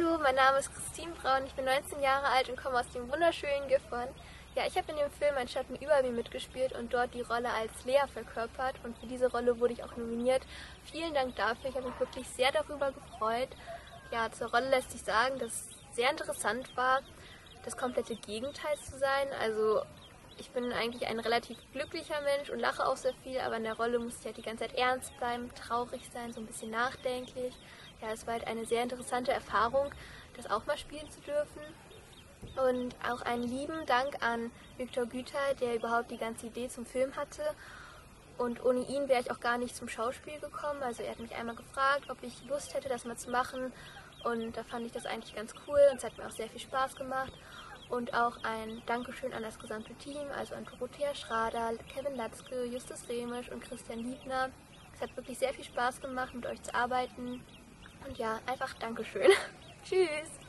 Hallo, mein Name ist Christine Braun, ich bin 19 Jahre alt und komme aus dem wunderschönen Gifhorn. Ja, ich habe in dem Film Ein Schatten über mir mitgespielt und dort die Rolle als Lea verkörpert und für diese Rolle wurde ich auch nominiert. Vielen Dank dafür, ich habe mich wirklich sehr darüber gefreut. Ja, zur Rolle lässt sich sagen, dass es sehr interessant war, das komplette Gegenteil zu sein. Also ich bin eigentlich ein relativ glücklicher Mensch und lache auch sehr viel, aber in der Rolle musste ich halt die ganze Zeit ernst bleiben, traurig sein, so ein bisschen nachdenklich. Ja, es war halt eine sehr interessante Erfahrung, das auch mal spielen zu dürfen. Und auch einen lieben Dank an Viktor Güter, der überhaupt die ganze Idee zum Film hatte. Und ohne ihn wäre ich auch gar nicht zum Schauspiel gekommen. Also er hat mich einmal gefragt, ob ich Lust hätte, das mal zu machen. Und da fand ich das eigentlich ganz cool und es hat mir auch sehr viel Spaß gemacht. Und auch ein Dankeschön an das gesamte Team, also an Dorothea Schrader, Kevin Latzke, Justus Remisch und Christian Liebner. Es hat wirklich sehr viel Spaß gemacht, mit euch zu arbeiten. Und ja, einfach Dankeschön. Tschüss.